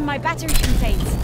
than my battery contains.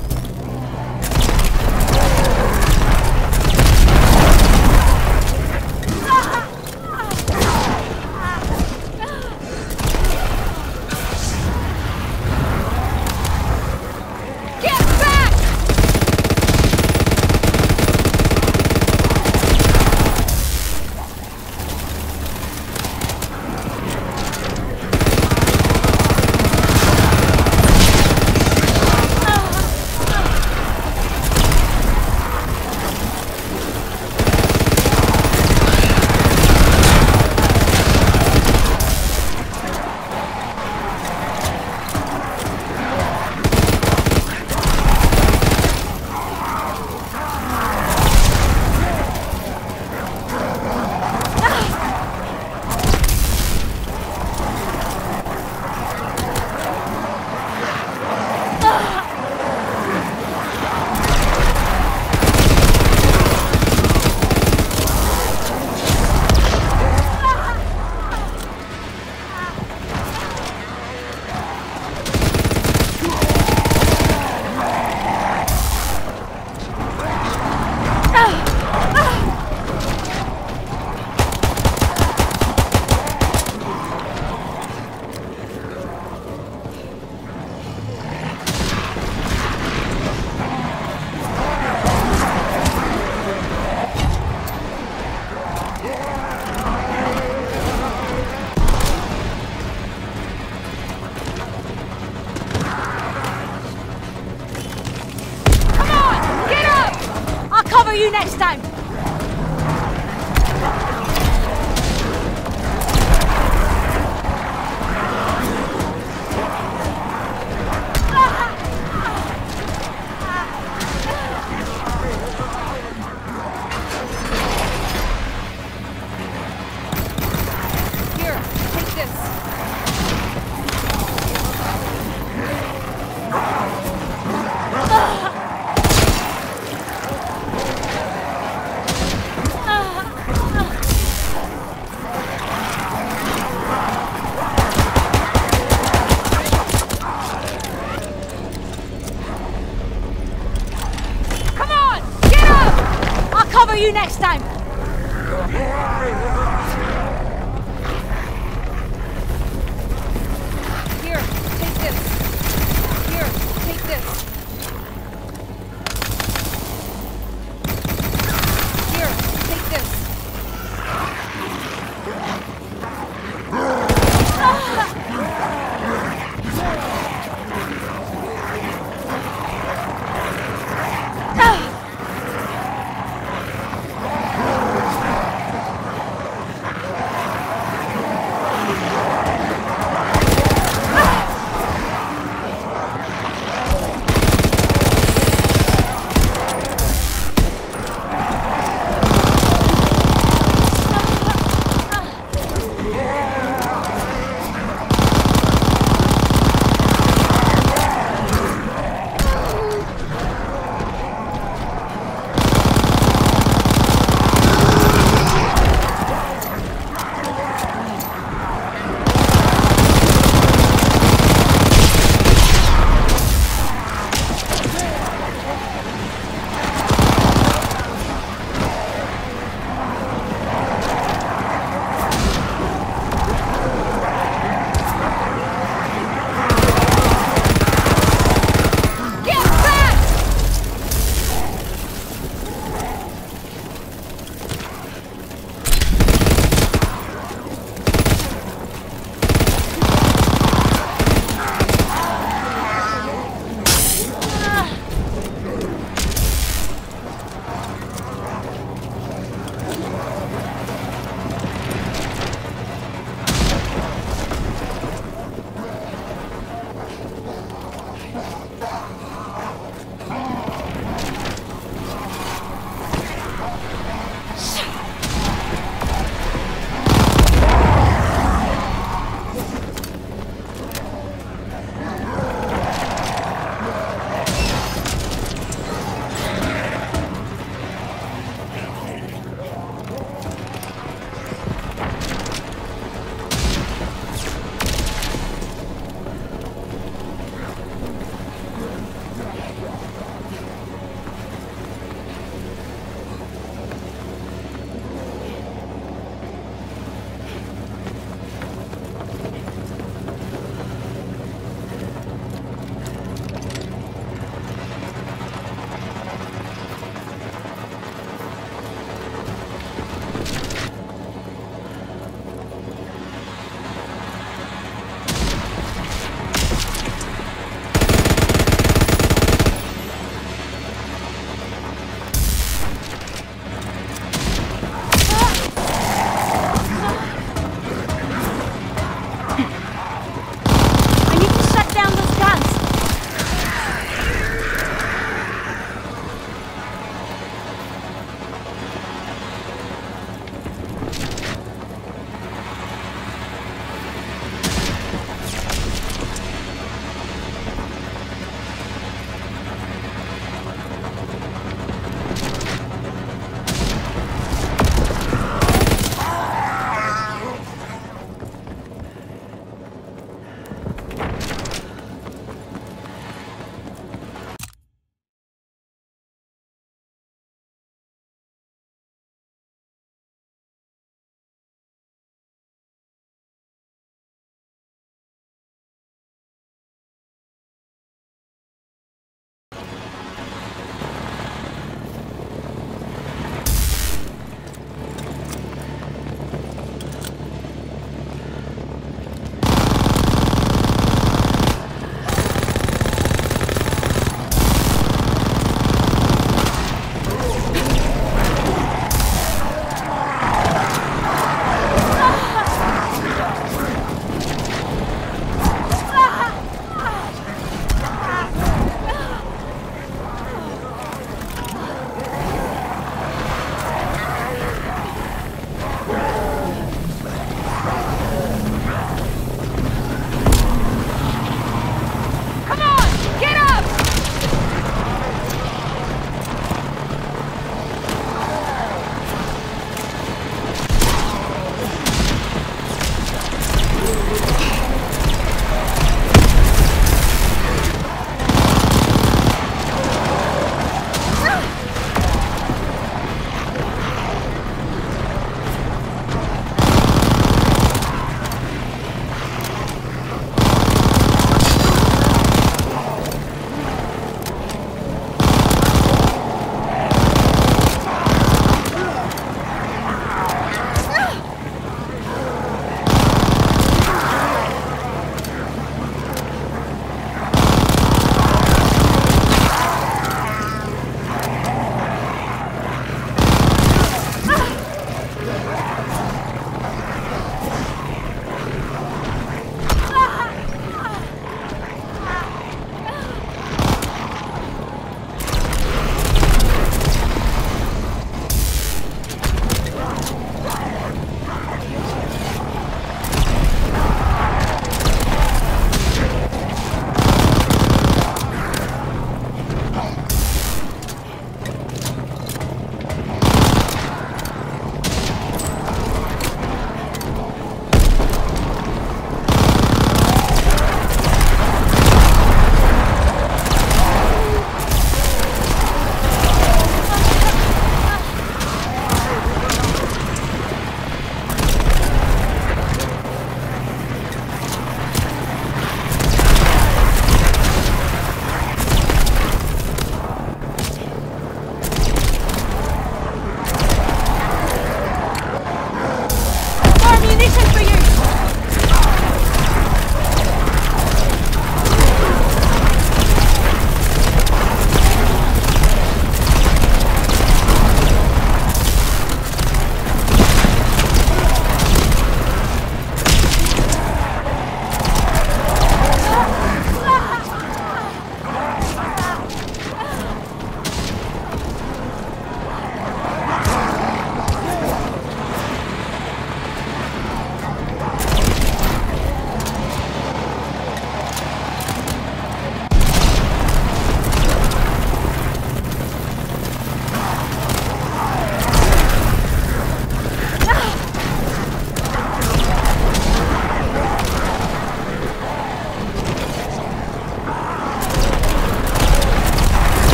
You next time!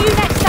you next